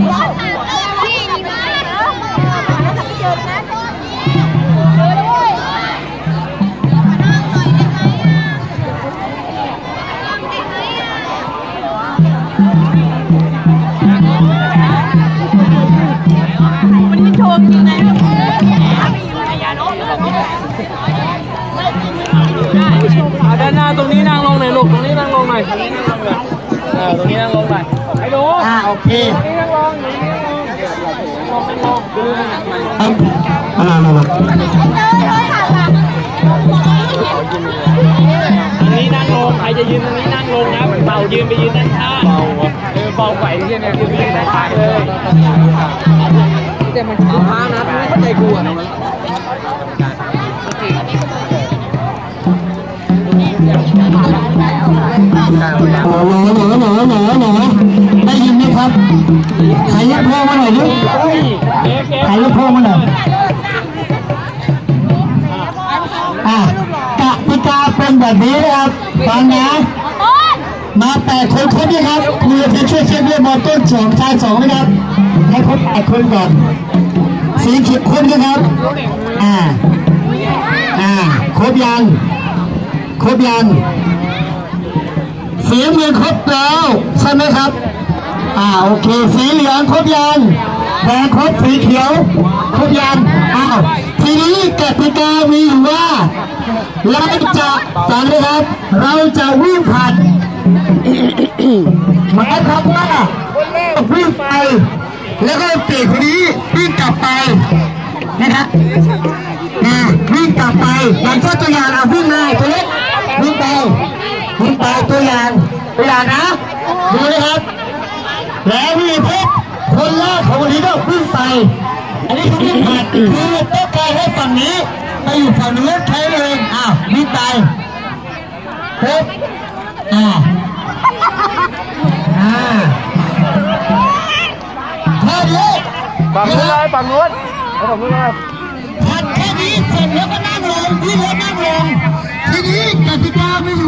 我是哪个 งดูนั่งลงเอาเอามามามาตรงนี้นั่งลง ใครจะยืนตรงนี้นั่งลงนะเป่ายืนไปยืนด้านข้างเป่าเออเป่าไหวที่เนี่ยยืนไปยืนด้านข้างเลยแต่มันช้านะไม่เข้าใจกูอะหมอหมอ ครับใครยกโพมาหน่อยดิเอ๊ะเอ๊ะใครยกโพมาหน่อยอะกติกาเป็นแบบนี้นะครับฟังนะมาแปดคนครบยังครับครูจะช่วยเช็คเรื่องบอลต้นสองชายสองนะครับให้ครบแปดคนก่อนสีเขียวคนนะครับ อ่า อ่า ครบยัง ครบยังสีน้ำเงินครบแล้ว ใช่ไหมครับ อ่าโอเค สีเหลืองครบยังแดงครบสีเขียว ครบยังอ้าวทีนี้กติกามีอยู่ว่าเราจะฟังนะครับ เราจะวิ่งผ่านหมายความว่าวิ่งไป แล้วก็เตะคนนี้วิ่งกลับไปนะครับนะวิ่งกลับไปอย่างเช่นตัวอย่างเอาวิ่งเลยตัวเล็กวิ่งไปวิ่งไปตัวอย่างตัวอย่างนะดูนะครับ แล้ววิ่งปุ๊บคนแรกของวันนี้ก็วิ่งไป อันนี้คือวิ่งผ่านคือต้องการให้ฝั่งนี้ไปอยู่ฝั่งนู้นใช้เลยอ้าววิ่งไปปุ๊บอ่าอ่าแค่นี้ฝั่งนู้นเลยฝั่งนู้นเอาฝั่งนู้นเลยผัดแค่นี้เสร็จแล้วก็นั่งลงวิ่งแล้วนั่งลงทีนี้กติกาไม่อยู่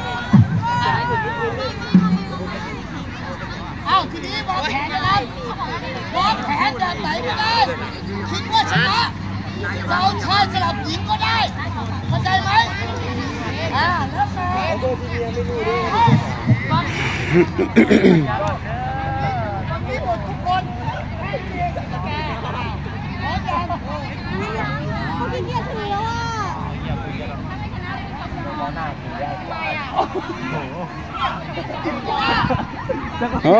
วางแผนแบบไหนก็ได้ คิดว่าชนะเอาชายสลับหญิงก็ได้เข้าใจไหมอ่าแล้วแต่ตอนนี้หมดทุกคนพร้อมยังเขาขี้เกียจถือแล้วอะโอ๋อ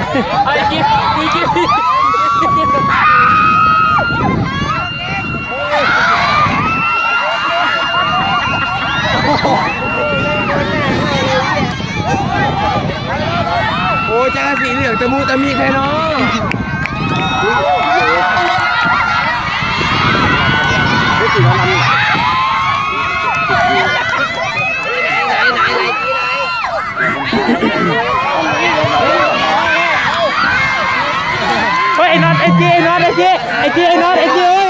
ไอ้กิ๊บไอ้กิ๊บโอ้จ้าสีเหลืองตะมูตะมีใครเนาะ Etienne, Etienne, Etienne, Etienne.